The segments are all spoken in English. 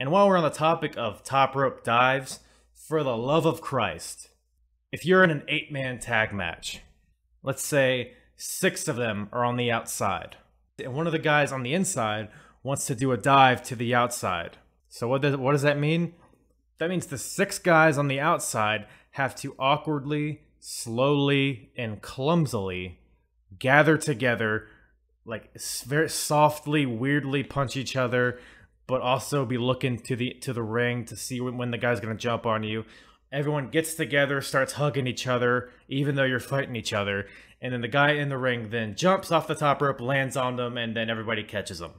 And while we're on the topic of top rope dives, for the love of Christ, if you're in an eight man tag match, let's say six of them are on the outside, and one of the guys on the inside wants to do a dive to the outside. So what does what does that mean? That means the six guys on the outside have to awkwardly, slowly, and clumsily gather together, like very softly, weirdly punch each other, but also be looking to the to the ring to see when, when the guy's gonna jump on you. Everyone gets together, starts hugging each other, even though you're fighting each other, and then the guy in the ring then jumps off the top rope, lands on them, and then everybody catches them.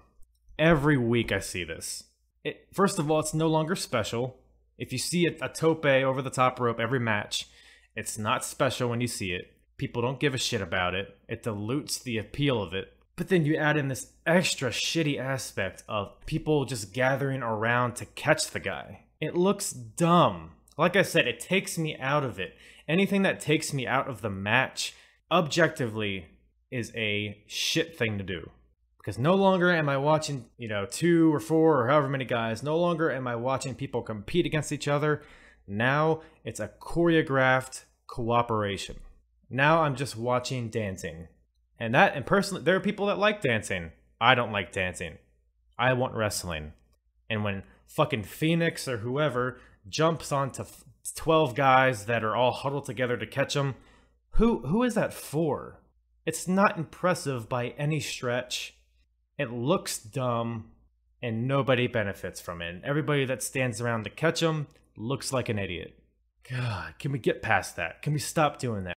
Every week I see this. It, first of all, it's no longer special. If you see a, a tope over the top rope every match, it's not special when you see it. People don't give a shit about it. It dilutes the appeal of it. But then you add in this extra shitty aspect of people just gathering around to catch the guy. It looks dumb. Like I said, it takes me out of it. Anything that takes me out of the match, objectively, is a shit thing to do. Because no longer am I watching, you know, two or four or however many guys, no longer am I watching people compete against each other. Now it's a choreographed cooperation. Now I'm just watching dancing. And that, and personally, there are people that like dancing. I don't like dancing. I want wrestling. And when fucking Fenix or whoever jumps onto 12 guys that are all huddled together to catch him, who who is that for? It's not impressive by any stretch. It looks dumb and nobody benefits from it. And everybody that stands around to catch him looks like an idiot. God, can we get past that? Can we stop doing that?